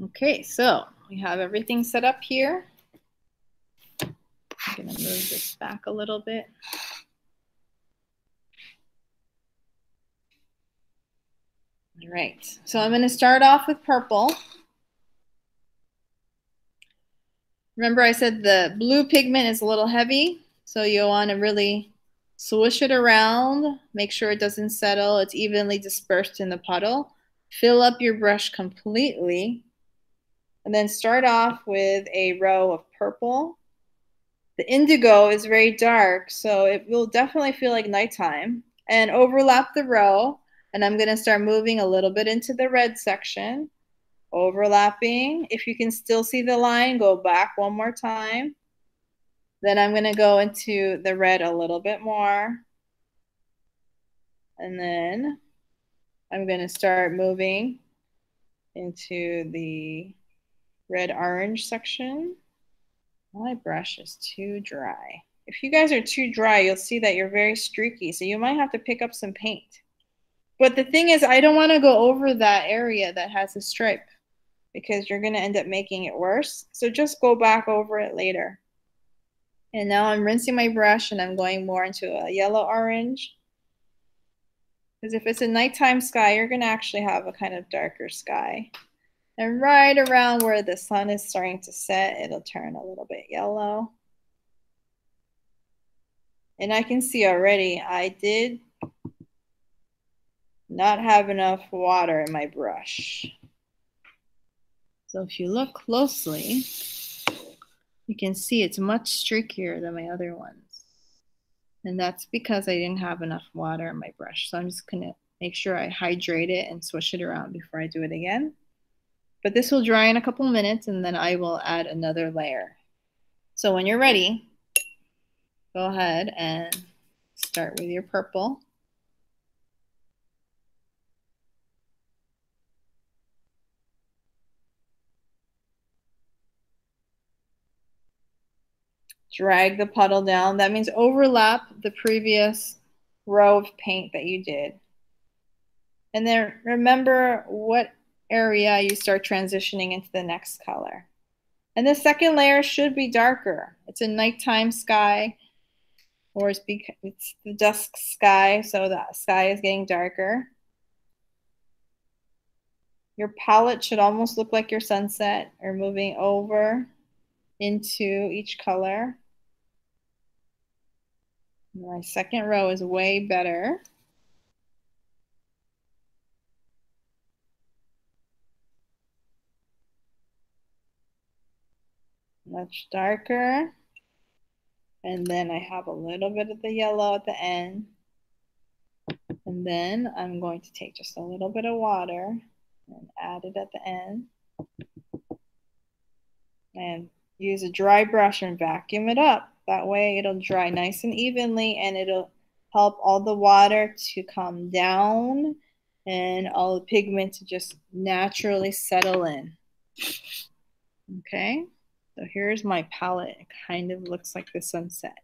Okay, so we have everything set up here. I'm gonna move this back a little bit. All right, so I'm gonna start off with purple. Remember I said the blue pigment is a little heavy, so you'll wanna really swish it around, make sure it doesn't settle, it's evenly dispersed in the puddle. Fill up your brush completely, and then start off with a row of purple. The indigo is very dark, so it will definitely feel like nighttime. And overlap the row, and I'm gonna start moving a little bit into the red section. Overlapping. If you can still see the line, go back one more time. Then I'm going to go into the red a little bit more. And then I'm going to start moving into the red-orange section. My brush is too dry. If you guys are too dry, you'll see that you're very streaky, so you might have to pick up some paint. But the thing is, I don't want to go over that area that has a stripe because you're going to end up making it worse. So just go back over it later. And now I'm rinsing my brush and I'm going more into a yellow orange. Because if it's a nighttime sky, you're going to actually have a kind of darker sky. And right around where the sun is starting to set, it'll turn a little bit yellow. And I can see already I did not have enough water in my brush. So if you look closely, you can see it's much streakier than my other ones. And that's because I didn't have enough water in my brush. So I'm just gonna make sure I hydrate it and swish it around before I do it again. But this will dry in a couple minutes and then I will add another layer. So when you're ready, go ahead and start with your purple. drag the puddle down. That means overlap the previous row of paint that you did. And then remember what area you start transitioning into the next color. And the second layer should be darker. It's a nighttime sky, or it's, it's the dusk sky, so the sky is getting darker. Your palette should almost look like your sunset or moving over into each color. My second row is way better. Much darker. And then I have a little bit of the yellow at the end. And then I'm going to take just a little bit of water and add it at the end. And use a dry brush and vacuum it up. That way it'll dry nice and evenly and it'll help all the water to come down and all the pigment to just naturally settle in. Okay, so here's my palette. It kind of looks like the sunset.